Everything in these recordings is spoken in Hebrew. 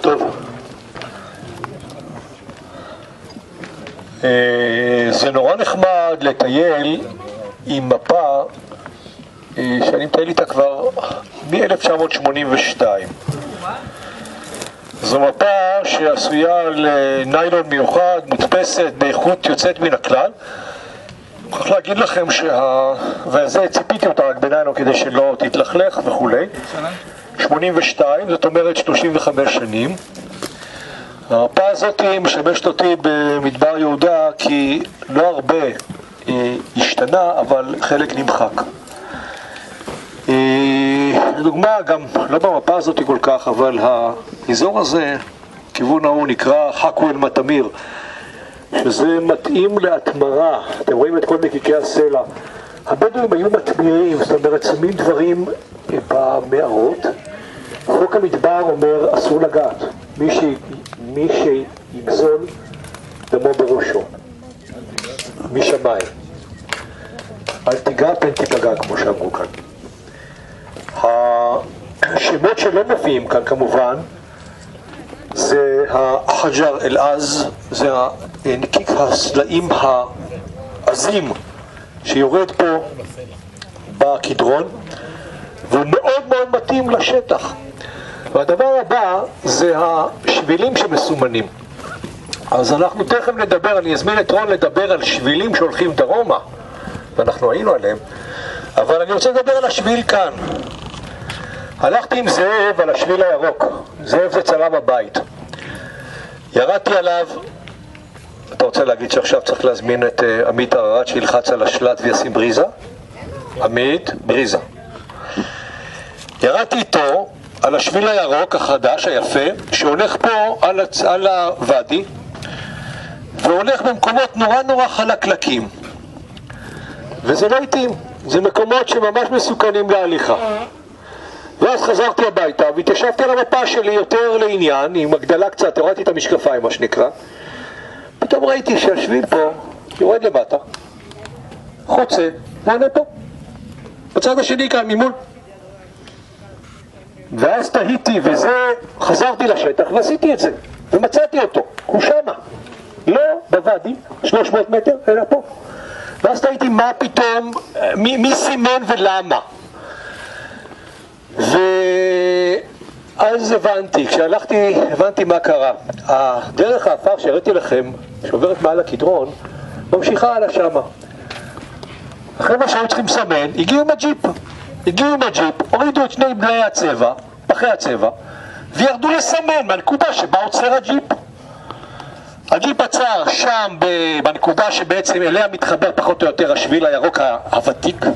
טוב. אה, זה נורא נחמד לטייל עם מפה אה, שאני מטייל איתה כבר מ-1982. זו מפה שעשויה על ניילון מיוחד, מודפסת באיכות יוצאת מן הכלל. אני מוכרח להגיד לכם שה... וזה ציפיתי אותה רק בניילון כדי שלא תתלכלך וכולי. 82, זאת אומרת 35 שנים. המפה הזאת משמשת אותי במדבר יהודה כי לא הרבה אה, השתנה, אבל חלק נמחק. אה, לדוגמה, גם לא במפה הזאת כל כך, אבל האזור הזה, כיוון ההוא נקרא חכו אל מטמיר, שזה מתאים להתמרה, אתם רואים את כל מקיקי הסלע. הבדואים היו מתמירים, זאת אומרת, שמים דברים במערות. חוק המדבר אומר אסור לגעת, מי, ש... מי שיגזול דמו בראשו, משמיים. אל תיגע פן תיפגע כמו שאמרו כאן. השמות שלא מופיעים כאן כמובן זה החג'ר אל-עז, זה נקיק הסלעים העזים שיורד פה בקדרון והוא מאוד מאוד מתאים לשטח. והדבר הבא זה השבילים שמסומנים. אז אנחנו תכף נדבר, אני אזמין את רון לדבר על שבילים שהולכים דרומה, ואנחנו היינו עליהם, אבל אני רוצה לדבר על השביל כאן. הלכתי עם זאב על השביל הירוק, זאב זה צלם הבית. ירדתי עליו, אתה רוצה להגיד שעכשיו צריך להזמין את uh, עמית הררת שילחץ על השלט וישים בריזה? עמית, בריזה. ירדתי איתו על השביל הירוק החדש, היפה, שהולך פה על, הצ... על הוואדי והולך במקומות נורא נורא חלקלקים. וזה לא התאים, זה מקומות שממש מסוכנים להליכה. ואז חזרתי הביתה והתיישבתי על המפה שלי יותר לעניין, עם הגדלה קצת, הורדתי את המשקפיים מה שנקרא. פתאום ראיתי שהשביל פה יורד למטה חוצה, ועונה פה. בצד השני כאן ממול ואז תהיתי וזה, חזרתי לשטח ועשיתי את זה ומצאתי אותו, הוא שמה. לא בוואדי, 300 מטר, אלא פה. ואז תהיתי מה פתאום, מי, מי סימן ולמה? ואז הבנתי, כשהלכתי, הבנתי מה קרה. הדרך עפר שהראיתי לכם, שעוברת מעל הקדרון, ממשיכה הלאה שמה. אחרי מה שהיו צריכים לסמן, הגיעו עם הג'יפ הגיעו עם הג'יפ, הורידו את שני בני הצבע, פחי הצבע, וירדו לסמן בנקודה שבה עוצר הג'יפ. הג'יפ עצר שם בנקודה שבעצם אליה מתחבר פחות או יותר השביל הירוק הוותיק,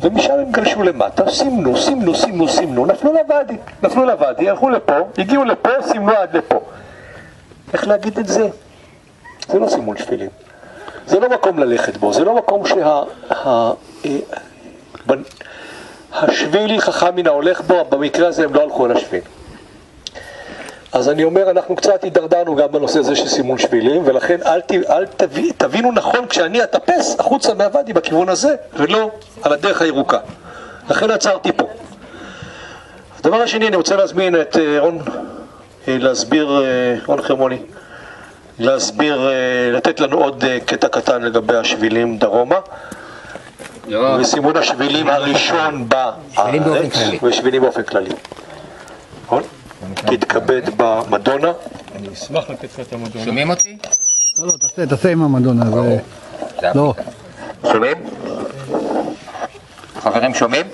ומשם הם גלשו למטה, סימנו, סימנו, סימנו, סימנו, נפלו לוואדי, נפלו לוואדי, הלכו לפה, הגיעו לפה, סימנו עד לפה. איך להגיד את זה? זה לא סימון שבילים. זה לא מקום ללכת בו, זה לא מקום שה... השביל חכם מן ההולך בו, במקרה הזה הם לא הלכו על השביל. אז אני אומר, אנחנו קצת הידרדרנו גם בנושא הזה של סימון שבילים, ולכן אל, ת, אל תבין, תבינו נכון כשאני אטפס החוצה מהוואדי בכיוון הזה, ולא על הדרך הירוקה. לכן עצרתי פה. הדבר השני, אני רוצה להזמין את אה, רון, אה, להסביר, אה, רון חרמוני, להסביר, לתת לנו עוד קטע קטן לגבי השבילים דרומה. וסימון השבילים הראשון בארץ, ושבילים באופן כללי. נכון? תתכבד במדונה. אני אשמח לתת לך את המדונה. שומעים אותי? לא, לא, תעשה, תעשה עם המדונה, זה... לא. שומעים? חברים שומעים?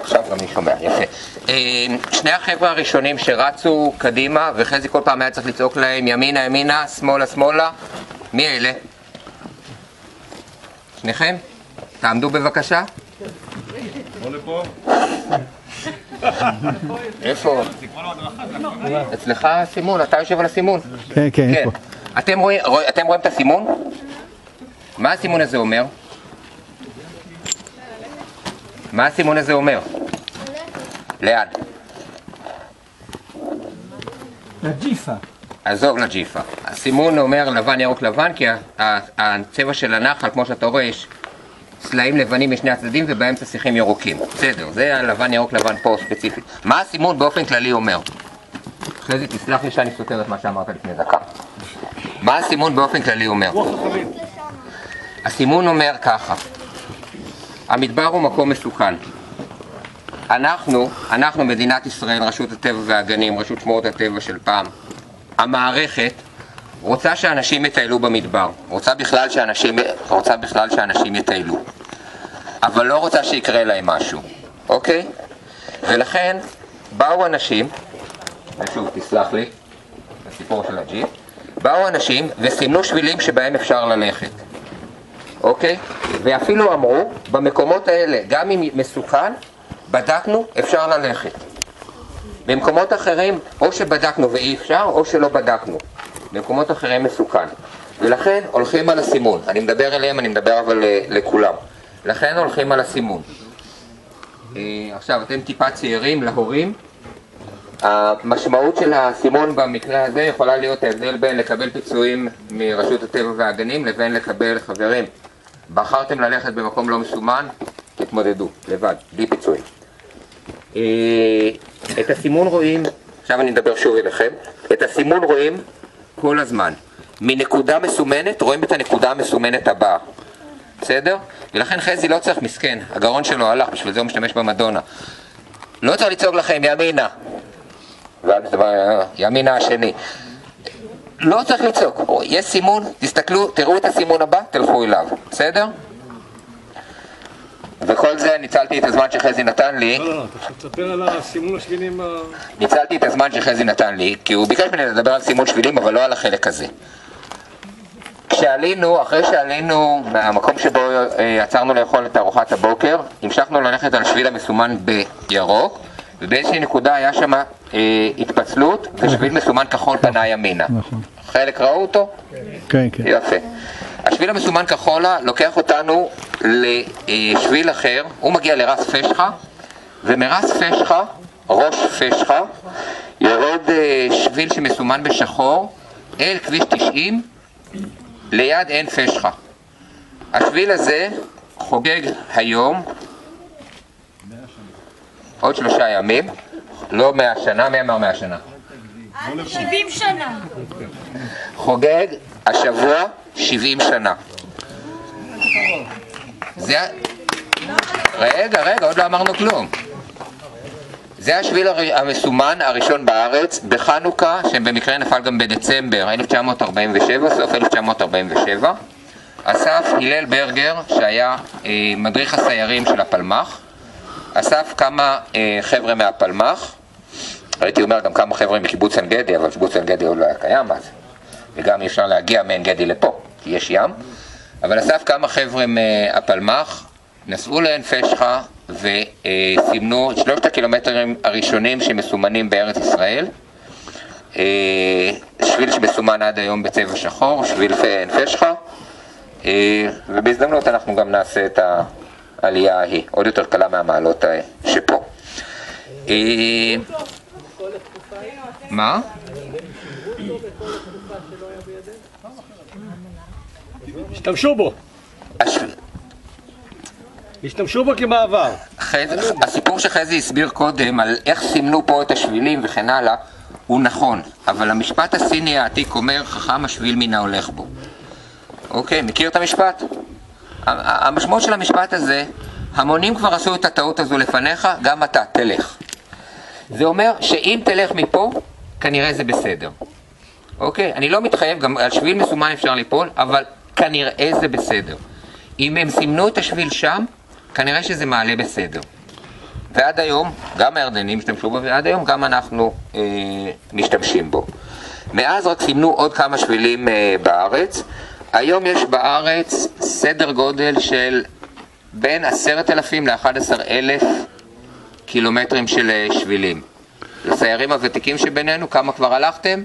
עכשיו גם אני שומע, יפה. אה, שני החבר'ה הראשונים שרצו קדימה, וחזי כל פעם היה צריך לצעוק להם ימינה ימינה, שמאלה שמאלה, מי אלה? שניכם? תעמדו בבקשה. איפה? אצלך הסימון, אתה יושב על הסימון. כן, כן, כן. איפה? אתם רואים, רוא- אתם רואים את הסימון? מה הסימון הזה אומר? מה הסימון הזה אומר? ליד. לג'יפה. עזוב לג'יפה. הסימון אומר לבן ירוק לבן כי הצבע של הנחל, כמו שאתה רואה, יש סלעים לבנים משני הצדדים ובאמצע שיחים ירוקים. בסדר, זה הלבן ירוק לבן פה ספציפית. מה הסימון באופן כללי אומר? אחרי זה תסלח לי שאני סותר את מה שאמרת לפני דקה. מה הסימון באופן כללי אומר? הסימון אומר ככה, המדבר הוא מקום מסוכן. אנחנו, אנחנו מדינת ישראל, רשות הטבע והגנים, רשות שמורות הטבע של פעם, המערכת רוצה שאנשים יטיילו במדבר, רוצה בכלל שאנשים, רוצה בכלל שאנשים יטיילו, אבל לא רוצה שיקרה להם משהו, אוקיי? ולכן באו אנשים, ושוב תסלח לי, הסיפור של הג'יפ, באו אנשים וסימנו שבילים שבהם אפשר ללכת, אוקיי? ואפילו אמרו, במקומות האלה, גם אם מסוכן, בדקנו, אפשר ללכת. במקומות אחרים, או שבדקנו ואי אפשר, או שלא בדקנו. במקומות אחרים מסוכן. ולכן הולכים על הסימון. אני מדבר אליהם, אני מדבר אבל אה, לכולם. לכן הולכים על הסימון. אה, עכשיו, אתם טיפה צעירים, להורים. המשמעות של הסימון במקרה הזה יכולה להיות ההבדל בין לקבל פיצויים מרשות הטבע והגנים לבין לקבל חברים. בחרתם ללכת במקום לא מסומן, תתמודדו, לבד, בלי פיצויים. אה, את הסימון רואים, עכשיו אני מדבר שוב אליכם, את הסימון רואים כל הזמן. מנקודה מסומנת רואים את הנקודה המסומנת הבאה, בסדר? ולכן חזי לא צריך מסכן, הגרון שלו הלך, בשביל זה הוא משתמש במדונה. לא צריך לצעוק לכם ימינה, ואז ימינה השני. לא צריך לצעוק, יש סימון, תסתכלו, תראו את הסימון הבא, תלכו אליו, בסדר? וכל זה ניצלתי את הזמן שחזי נתן לי. לא, לא, אתה תספר על הסימון השבילים ה... ניצלתי את הזמן שחזי נתן לי, כי הוא ביקש ממני לדבר על סימון שבילים, אבל לא על החלק הזה. כשעלינו, אחרי שעלינו מהמקום שבו אה, עצרנו לאכול את ארוחת הבוקר, המשכנו ללכת על שביל המסומן בירוק, ובאיזושהי נקודה היה שם אה, התפצלות, ושביל מסומן כחול פנה ימינה. נכון. חלק ראו אותו? כן, כן. יפה. השביל המסומן כחולה לוקח אותנו לשביל אחר, הוא מגיע לרס פשחה, ומרס פשחה, ראש פשחה, יורד אה, שביל שמסומן בשחור אל כביש 90 ליד עין פשחה. השביל הזה חוגג היום עוד שלושה ימים, לא מאה שנה, מי אמר מאה שנה? 70 שנה. חוגג השבוע 70 שנה. זה... רגע, רגע, עוד לא אמרנו כלום. זה השביל המסומן הראשון בארץ בחנוכה, שבמקרה נפל גם בדצמבר 1947, סוף 1947. אסף הלל ברגר, שהיה אה, מדריך הסיירים של הפלמ"ח, אסף כמה אה, חבר'ה מהפלמ"ח, הייתי אומר גם כמה חבר'ה מקיבוץ עין גדי, אבל קיבוץ עין גדי עוד לא היה קיים אז, וגם אי אפשר להגיע מעין גדי לפה, כי יש ים, אבל אסף כמה חבר'ה מהפלמ"ח, נסעו לעין פשחה וסימנו את שלושת הקילומטרים הראשונים שמסומנים בארץ ישראל. אה, שביל שמסומן עד היום בצבע שחור, שביל עין פשחה, אה, ובהזדמנות אנחנו גם נעשה את העלייה ההיא, עוד יותר קלה מהמעלות ה- שפה. אה, מה? השתמשו בו. הש- השתמשו בו כמעבר. הסיפור שחזי הסביר קודם על איך סימנו פה את השבילים וכן הלאה, הוא נכון, אבל המשפט הסיני העתיק אומר חכם השביל מן ההולך בו. אוקיי, מכיר את המשפט? המשמעות של המשפט הזה, המונים כבר עשו את הטעות הזו לפניך, גם אתה, תלך. זה אומר שאם תלך מפה, כנראה זה בסדר. אוקיי? אני לא מתחייב, גם על שביל מסומן אפשר ליפול, אבל כנראה זה בסדר. אם הם סימנו את השביל שם, כנראה שזה מעלה בסדר. ועד היום, גם הירדנים השתמשו בו, ועד היום גם אנחנו אה, משתמשים בו. מאז רק סימנו עוד כמה שבילים אה, בארץ. היום יש בארץ סדר גודל של בין עשרת אלפים לאחד עשר אלף קילומטרים של אה, שבילים. לסיירים הוותיקים שבינינו, כמה כבר הלכתם?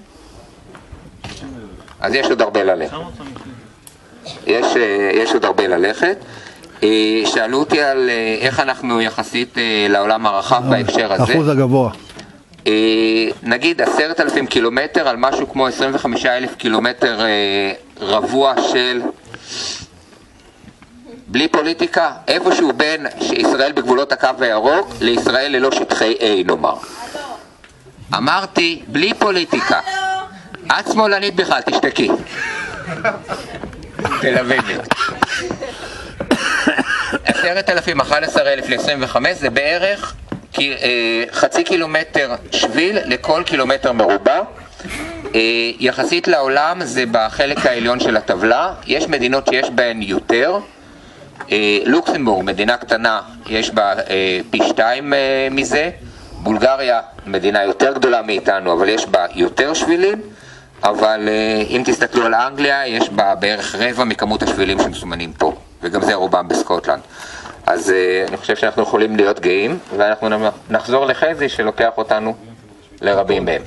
אז יש עוד הרבה ללכת. יש, אה, יש עוד הרבה ללכת. אה, שאלו אותי על אה, איך אנחנו יחסית לעולם הרחב בהקשר הזה. האחוז הגבוה. אה, נגיד עשרת אלפים קילומטר על משהו כמו 25 אלף קילומטר רבוע של בלי פוליטיקה, איפשהו בין ישראל בגבולות הקו הירוק לישראל ללא שטחי A נאמר. אמרתי, בלי פוליטיקה. את שמאלנית בכלל, תשתקי. תל אביבית. עשרת אלפים, 11 אלף ל-25 זה בערך אה, חצי קילומטר שביל לכל קילומטר מרובע. אה, יחסית לעולם זה בחלק העליון של הטבלה, יש מדינות שיש בהן יותר. אה, לוקסמבורג, מדינה קטנה, יש בה פי שתיים מזה. בולגריה, מדינה יותר גדולה מאיתנו, אבל יש בה יותר שבילים. אבל אה, אם תסתכלו על אנגליה, יש בה בערך רבע מכמות השבילים שמסומנים פה, וגם זה רובם בסקוטלנד. אז אה, אני חושב שאנחנו יכולים להיות גאים, ואנחנו נחזור לחזי שלוקח אותנו לרבים מהם.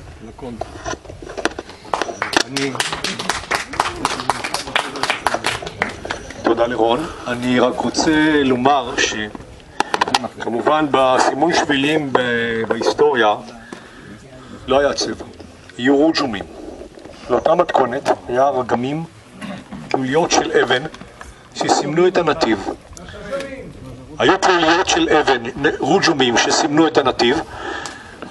תודה לרון. אני רק רוצה לומר שכמובן בסימון שבילים בהיסטוריה לא היה צבע, היו רוג'ומים. לאותה מתכונת היה רגמים, פעיליות של אבן שסימנו את הנתיב. היו פעיליות של אבן, רוג'ומים שסימנו את הנתיב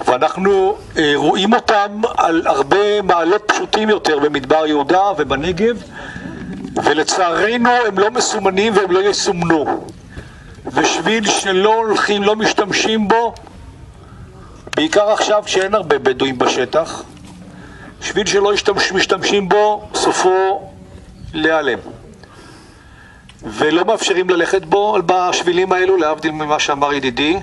ואנחנו אה, רואים אותם על הרבה מעלות פשוטים יותר במדבר יהודה ובנגב ולצערנו הם לא מסומנים והם לא יסומנו ושביל שלא הולכים, לא משתמשים בו בעיקר עכשיו כשאין הרבה בדואים בשטח שביל שלא משתמשים בו סופו להיעלם ולא מאפשרים ללכת בו בשבילים האלו להבדיל ממה שאמר ידידי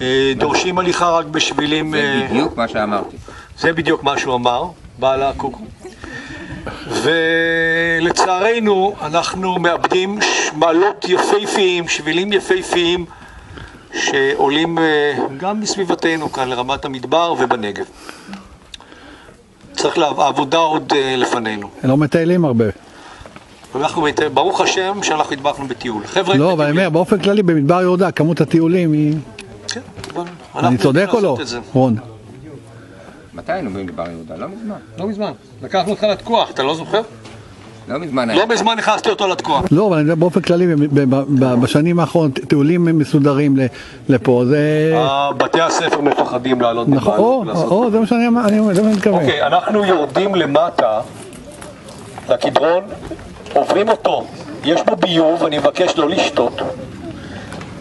אה, דורשים הליכה רק בשבילים... זה אה, בדיוק מה שאמרתי. זה בדיוק מה שהוא אמר, בעל הקוקו. ולצערנו אנחנו מאבדים מעלות יפהפיים, שבילים יפהפיים שעולים אה, גם מסביבתנו כאן לרמת המדבר ובנגב. צריך, העבודה עוד אה, לפנינו. לא מטיילים הרבה. אנחנו, ברוך השם שאנחנו הדבקנו בטיול. חבר'ה, לא, אבל אני אומר, באופן כללי במדבר יהודה, כמות הטיולים היא... כן, אבל אני צודק או לא. רון? מתי היינו במדבר יהודה? לא מזמן. לא מזמן. לקחנו אותך לתקוע, אתה לא זוכר? לא מזמן היה. לא מזמן נכנסתי אותו לתקוע. לא, אבל אני יודע באופן כללי, בשנים האחרונות, טיולים מסודרים ל- לפה, זה... אה, בתי הספר מפחדים לעלות נכון, או, לעשות. או, זה מה שאני מתכוון. אוקיי, אנחנו יורדים למטה לקדרון, עוברים אותו, יש בו ביוב, אני מבקש לא לשתות,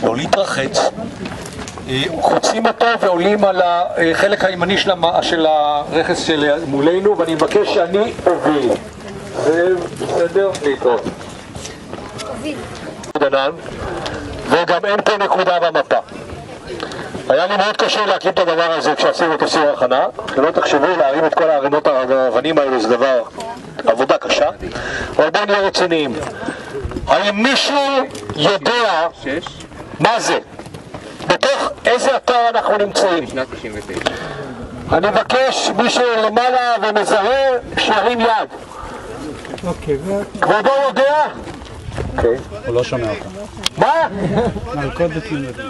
לא להתרחץ, אה, חוצים אותו ועולים על החלק הימני של, הרכס של מולנו, ואני מבקש שאני אוביל. בסדר? להתראות. וגם אין פה נקודה במפה. היה לי מאוד קשה להקים את הדבר הזה כשעשינו את הסיור הכנה, שלא תחשבו להרים את כל הערימות האבנים האלו זה דבר, עבודה קשה, אבל בואו נהיה רציניים. האם מישהו יודע מה זה? בתוך איזה אתר אנחנו נמצאים? שנת 99. אני מבקש, מי שלמעלה ומזהה, שירים יד. כבודו יודע? הוא לא שומע אותה. מה? מלכודת לימודים.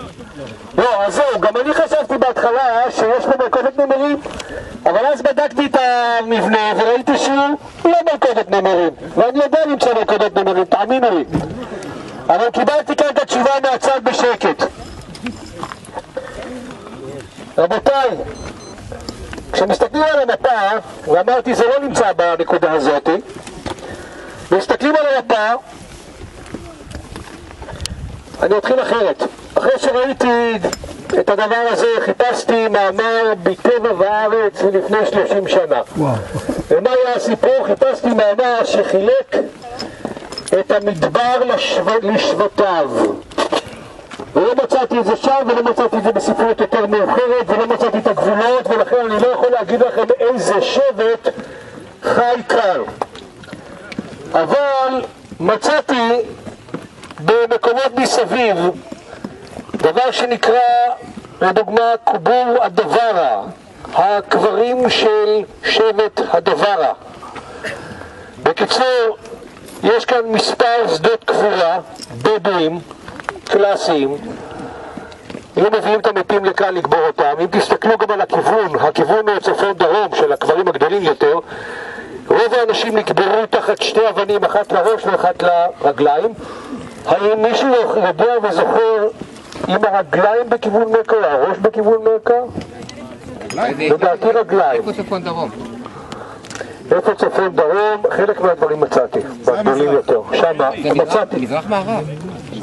לא, אז זהו, גם אני חשבתי בהתחלה שיש פה מלכודת נמרים, אבל אז בדקתי את המבנה וראיתי שהוא לא מלכודת נמרים, ואני יודע למצוא מלכודת נמרים, תאמינו לי. אבל קיבלתי כאן את התשובה מהצד בשקט. רבותיי, כשמסתכלים על המפה, ואמרתי זה לא נמצא בנקודה הזאת, מסתכלים על המפה, אני אתחיל אחרת. אחרי שראיתי את הדבר הזה, חיפשתי מאמר בטבע וארץ מלפני 30 שנה. וואו. ומה היה הסיפור? חיפשתי מאמר שחילק את המדבר לשב... לשבטיו. ולא מצאתי את זה שם, ולא מצאתי את זה בספרות יותר מאוחרת, ולא מצאתי את הגבולות, ולכן אני לא יכול להגיד לכם איזה שבט חי כאן. אבל מצאתי במקומות מסביב דבר שנקרא, לדוגמה, קובור הדברה, הקברים של שבט הדברה. בקיצור, יש כאן מספר שדות קבורה, בדואים, קלאסיים. היו מביאים את המתים לכאן לקבור אותם. אם תסתכלו גם על הכיוון, הכיוון הוא צפון-דרום של הקברים הגדולים יותר, רוב האנשים נקברו תחת שתי אבנים, אחת לראש ואחת לרגליים, האם מישהו יודע וזוכר אם הרגליים בכיוון מכה או הראש בכיוון מכה? לדעתי רגליים. איפה צפון דרום? איפה צפון דרום? חלק מהדברים מצאתי, בגדולים יותר. שמה, מצאתי. מזרח מערב.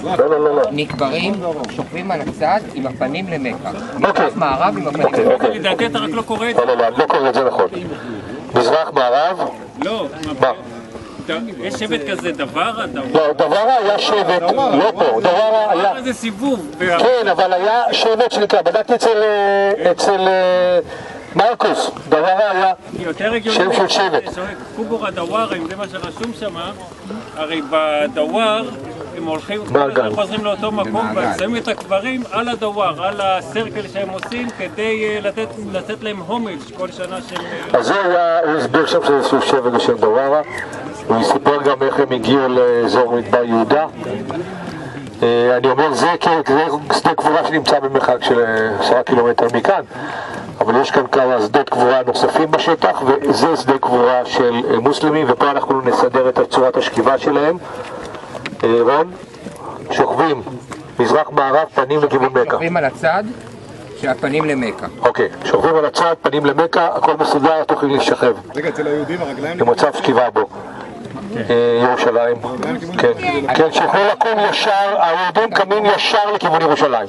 לא, לא, לא, לא. נקברים, שוכבים על הצד עם הפנים למכה. אוקיי. מזרח מערב עם הפנים אוקיי, למכה. אוקיי. לדעתי אתה רק לא קורא את זה. לא, לא, לא, לא קורא את זה נכון. מזרח, מערב, לא, מה? יש שבט כזה, דברה, דברה. לא, דברה היה שבט, לא פה, דברה היה... דברה זה סיבוב. כן, אבל היה שבט שנקרא, בדקתי אצל, אה, אה, מרקוס, דברה היה. שם של שבט. קובורה דווארה, אם זה מה שרשום שם, הרי בדוואר הם הולכים. הזמן חוזרים לאותו מקום. והם שמים את הקברים על הדוואר, על הסרקל שהם עושים, כדי אה, לתת, לתת להם הומג' כל שנה של... אה, אז זה היה, הוא הסביר שם שזה איזשהו שבט בשם דווארה, הוא סיפר גם איך הם הגיעו לאזור מדבר יהודה. אה, אני אומר זה כי זה שדה קבורה שנמצא במרחק של עשרה קילומטר מכאן, אבל יש כאן כמה שדות קבורה נוספים בשטח, וזה שדה קבורה של מוסלמים, ופה אנחנו נסדר את צורת השכיבה שלהם. רון, שוכבים מזרח מערב פנים לכיוון מכה. שוכבים על הצד של הפנים למכה. אוקיי, שוכבים על הצד, פנים למכה, הכל מסודר, תוכלי להישכב. רגע, אצל היהודים הרגליים במצב שכיבה בו. אה, ירושלים. כן, כן, שיוכלו לקום ישר, היהודים קמים ישר לכיוון ירושלים.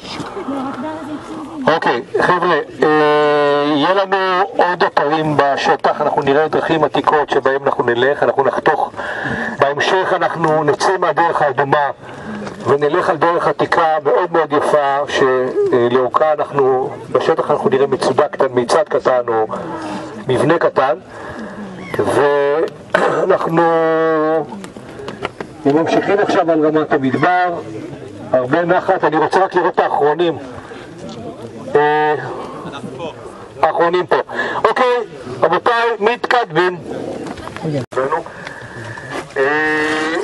אוקיי, חבר'ה, אה, יהיה לנו עוד אתרים בשטח, אנחנו נראה דרכים עתיקות שבהם אנחנו נלך, אנחנו נחתוך. בהמשך אנחנו נצא מהדרך האדומה ונלך על דרך עתיקה מאוד מאוד יפה, שלאורכה אנחנו, בשטח אנחנו נראה מצודה קטן, מצד קטן או מבנה קטן. ואנחנו ממשיכים עכשיו על רמת המדבר, הרבה נחת, אני רוצה רק לראות את האחרונים. אה, האחרונים פה. אוקיי, רבותיי, מתקדמים. אה,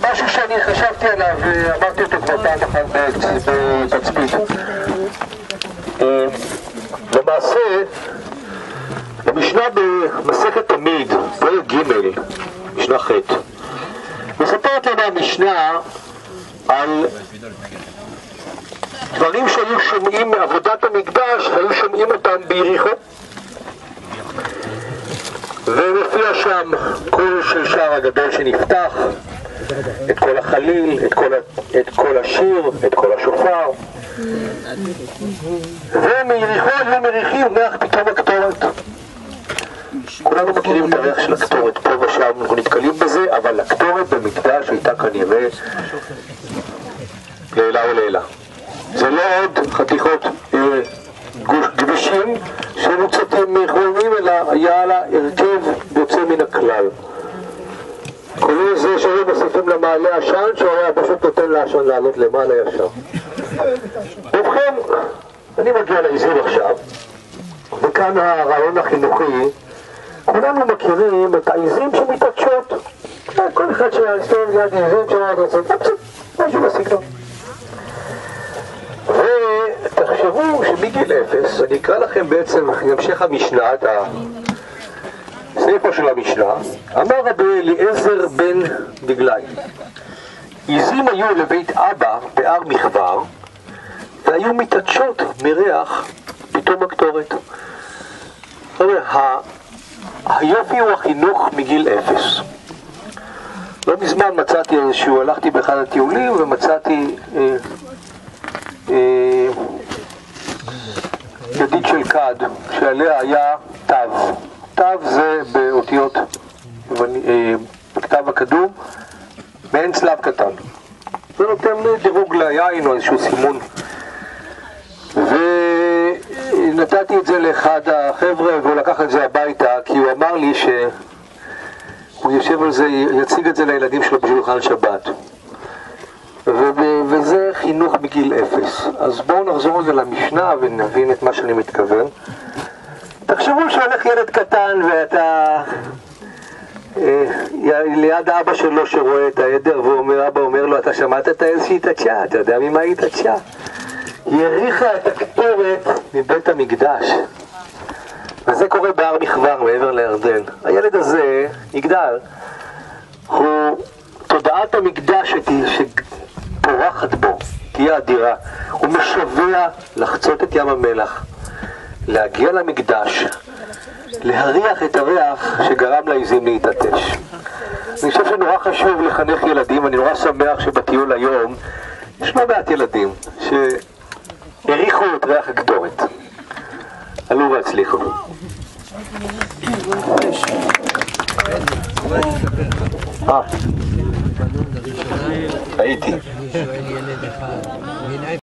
משהו שאני חשבתי עליו, ואמרתי אותו כבר פעם אחת בתצפית. אה, למעשה, במשנה במסכת תמיד, פרק ג', משנה ח', מספרת לנו המשנה על דברים שהיו שומעים מעבודת המקדש, היו שומעים אותם ביריחו. ומופיע שם קול של שער הגדול שנפתח, את כל החליל, את כל, את כל השיר, את כל השופר. ומיריחו היו מריחים ריח פתאום הקטורת. כולנו מכירים את הריח של הקטורת, פה ושם אנחנו נתקלים בזה, אבל הקטורת במקדש הייתה כנראה לעילה ולעילה. זה לא עוד חתיכות אה, גבישים שמוצתים מחולמים, אלא היה לה הרכב יוצא מן הכלל. כולל זה שהיו מוסיפים למעלה עשן, שהוא היה פשוט נותן לעשן לעלות למעלה ישר. ובכן, אני מגיע לעיזים עכשיו, וכאן הרעיון החינוכי, כולנו מכירים את העיזים שמתעטשות. כל אחד שיסתובב ליד עיזים שאומר לעשות, משהו בסגנון. ותחשבו שמגיל אפס, אני אקרא לכם בעצם המשך המשנה, את הספר של המשנה, אמר רבי אליעזר בן דגלי, עיזים היו לבית אבא בהר מכבר, והיו מתעטשות מריח פתאום הקטורת. היופי הוא החינוך מגיל אפס. לא מזמן מצאתי איזשהו, הלכתי באחד הטיולים ומצאתי אה, ידית של כד, שעליה היה תו. תו זה באותיות, אה, בכתב הקדום, מעין צלב קטן. זה נותן דירוג ליין או איזשהו סימון. ונתתי את זה לאחד החבר'ה והוא לקח את זה הביתה כי הוא אמר לי שהוא יושב על זה, יציג את זה לילדים שלו בשולחן שבת. חינוך בגיל אפס. אז בואו נחזור רגע למשנה ונבין את מה שאני מתכוון. תחשבו שהולך ילד קטן ואתה אה, ליד אבא שלו שרואה את העדר ואומר, אבא אומר לו, אתה שמעת את העז התעטשה? אתה יודע ממה היא התעטשה? היא הריחה את הקטורת מבית המקדש. וזה קורה בהר מכבר מעבר לירדן. הילד הזה יגדל, הוא תודעת המקדש שת- פורחת בו תהיה אדירה. הוא משווע לחצות את ים המלח, להגיע למקדש, להריח את הריח שגרם לעזים להתעטש. אני חושב שנורא חשוב לחנך ילדים, אני נורא שמח שבטיול היום יש לא מעט ילדים שהריחו את ריח הקדורת. עלו והצליחו. אה, הייתי.